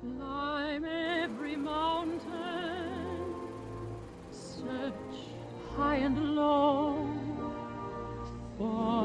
Climb every mountain, search high and low, follow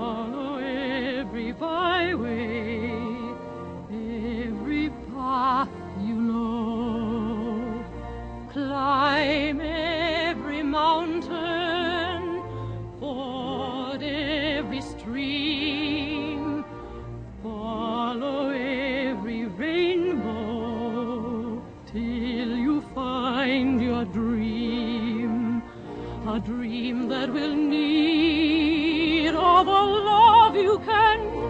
a dream that will need all the love you can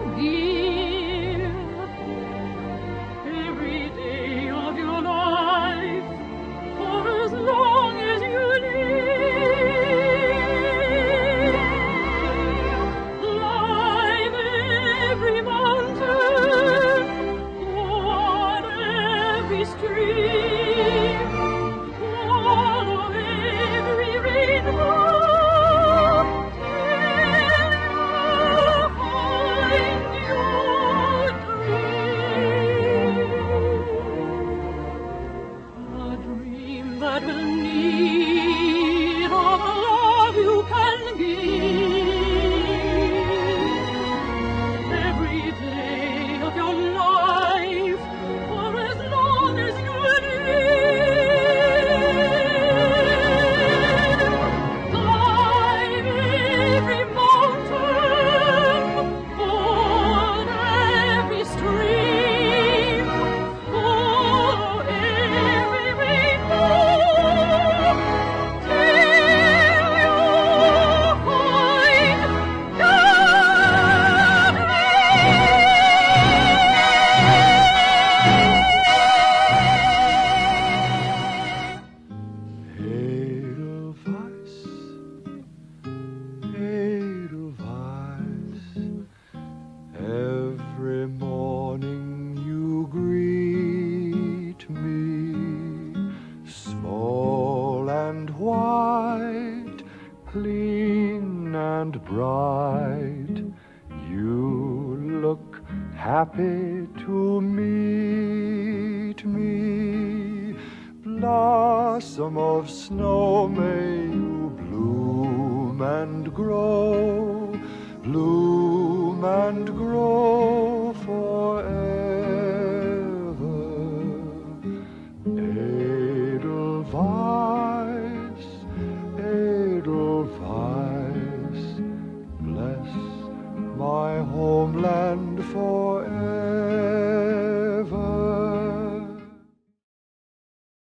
that will need all the love you can give. White, clean and bright. You look happy to meet me. Blossom of snow, may you bloom and grow, bloom and grow forever. Homeland forever.